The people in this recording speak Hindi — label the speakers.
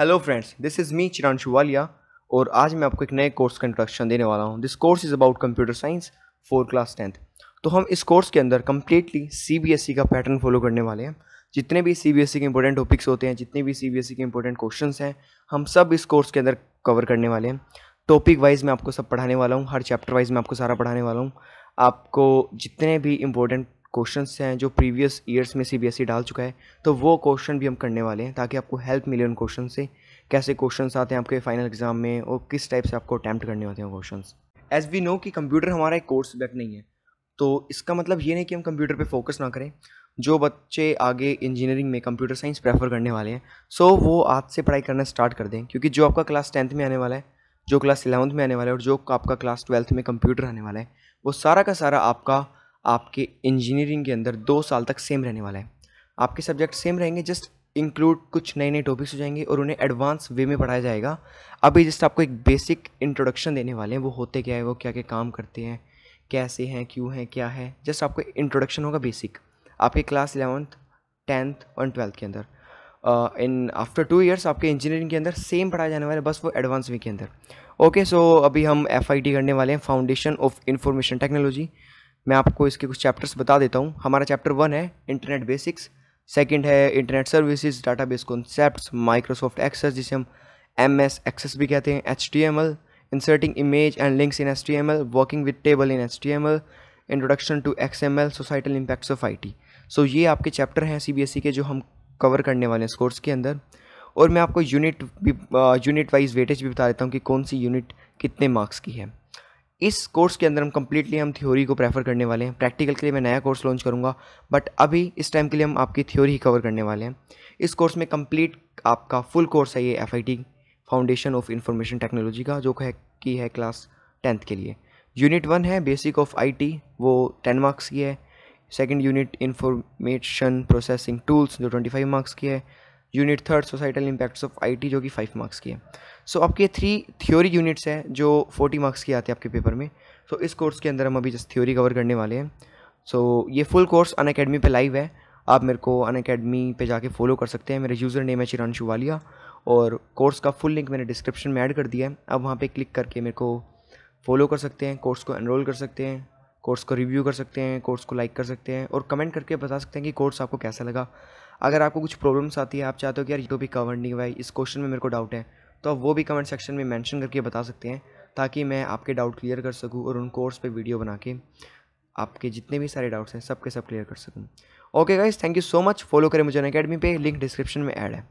Speaker 1: Hello friends this is me Chiranshu Walia और आज मैं आपको एक नए कोर्स का इंट्रोडक्शन देने वाला हूँ। This course is about computer science for class tenth तो हम इस कोर्स के अंदर कम्प्लीटली सी का पैटर्न फॉलो करने वाले हैं। जितने भी सीबीएसई के इंपॉर्टेंट टॉपिक्स होते हैं, जितने भी सीबीएसई के इंपॉर्टेंट क्वेश्चन हैं, हम सब इस कोर्स के अंदर कवर करने वाले हैं। टॉपिक वाइज मैं आपको सब पढ़ाने वाला हूँ, हर चैप्टर वाइज मैं आपको सारा पढ़ाने वाला हूँ। आपको जितने भी इंपॉर्टेंट क्वेश्चंस हैं जो प्रीवियस ईयर्स में सीबीएसई डाल चुका है तो वो क्वेश्चन भी हम करने वाले हैं ताकि आपको हेल्प मिले उन क्वेश्चन से। कैसे क्वेश्चन आते हैं आपके फाइनल एग्ज़ाम में और किस टाइप से आपको अटैम्प्ट करने होते हैं क्वेश्चन एज वी नो कि कंप्यूटर हमारा एक कोर्स सब्जेक्ट नहीं है तो इसका मतलब ये नहीं कि हम कंप्यूटर पे फोकस ना करें। जो बच्चे आगे इंजीनियरिंग में कंप्यूटर साइंस प्रेफर करने वाले हैं सो so वो आज से पढ़ाई करना स्टार्ट कर दें, क्योंकि जो आपका क्लास टेंथ में आने वाला है, जो क्लास इलेवंथ में आने वाला है और जो आपका क्लास ट्वेल्थ में कंप्यूटर आने वाला है, वो सारा का सारा आपका आपके इंजीनियरिंग के अंदर दो साल तक सेम रहने वाला है। आपके सब्जेक्ट सेम रहेंगे जस्ट इंक्लूड कुछ नए नए टॉपिक्स हो जाएँगे और उन्हें एडवांस वे में पढ़ाया जाएगा। अभी जस्ट आपको एक बेसिक इंट्रोडक्शन देने वाले हैं, वो होते क्या है, वो क्या क्या काम करते हैं, कैसे हैं, क्यों हैं, क्या है जस्ट आपको इंट्रोडक्शन होगा बेसिक आपके क्लास इलेवंथ टेंथ और ट्वेल्थ के अंदर। इन आफ्टर टू ईयर्स आपके इंजीनियरिंग के अंदर सेम पढ़ाया जाने वाला, बस वो एडवांस वे के अंदर। ओके सो अभी हम एफआईटी करने वाले हैं फाउंडेशन ऑफ़ इंफॉर्मेशन टेक्नोलॉजी मैं आपको इसके कुछ चैप्टर्स बता देता हूँ। हमारा चैप्टर वन है इंटरनेट बेसिक्स सेकंड है internet services database concepts Microsoft Access जिसे हम एम एस एक्सेस भी कहते हैं H T M L inserting image and links in H T M L working with table in H T M L introduction to X M L societal impacts of I T so ये आपके चैप्टर हैं सी बी एस ई के जो हम कवर करने वाले हैं इस कोर्स के अंदर। और मैं आपको यूनिट भी यूनिट वाइज वेटेज भी बता देता हूँ कि कौन सी यूनिट कितने मार्क्स की है। इस कोर्स के अंदर हम कम्प्लीटली हम थ्योरी को प्रेफर करने वाले हैं। प्रैक्टिकल के लिए मैं नया कोर्स लॉन्च करूँगा बट अभी इस टाइम के लिए हम आपकी थ्योरी ही कवर करने वाले हैं। इस कोर्स में कंप्लीट आपका फुल कोर्स है ये F foundation of information technology का, जो है की है क्लास टेंथ के लिए। यूनिट वन है बेसिक ऑफ़ आईटी वो टेन मार्क्स की है। Second unit information processing tools जो ट्वेंटी फाइव मार्क्स की है। Unit third societal impacts of IT जो कि फाइव मार्क्स की है। सो so, आपके थ्री थ्योरी यूनिट्स हैं जो फोर्टी मार्क्स की आते हैं आपके पेपर में। सो so, इस कोर्स के अंदर हम अभी जस्ट थ्योरी कवर करने वाले हैं। सो so, ये फुल कोर्स अन अकेडमी पर लाइव है। आप मेरे को अन अकेडमी पर जाके फॉलो कर सकते हैं। मेरा यूज़र नेम है चिरांशु वालिया और कोर्स का फुल लिंक मैंने डिस्क्रिप्शन में ऐड कर दिया है। अब वहाँ पर क्लिक करके मेरे को फॉलो कर सकते हैं कोर्स को एनरोल कर सकते हैं कोर्स को रिव्यू कर सकते हैं कोर्स को लाइक कर सकते हैं और कमेंट करके बता सकते हैं कि कोर्स आपको कैसा लगा। अगर आपको कुछ प्रॉब्लम्स आती है, आप चाहते हो कि यार ये भी कवर नहीं हुआ है, इस क्वेश्चन में मेरे को डाउट है तो आप वो भी कमेंट सेक्शन में मैंशन करके बता सकते हैं, ताकि मैं आपके डाउट क्लियर कर सकूँ और उन कोर्स पे वीडियो बना के आपके जितने भी सारे डाउट्स हैं, सबके सब क्लियर कर सकूँ। Okay guys thank you so much follow करें मुझे अकेडमी पे लिंक डिस्क्रिप्शन में ऐड है।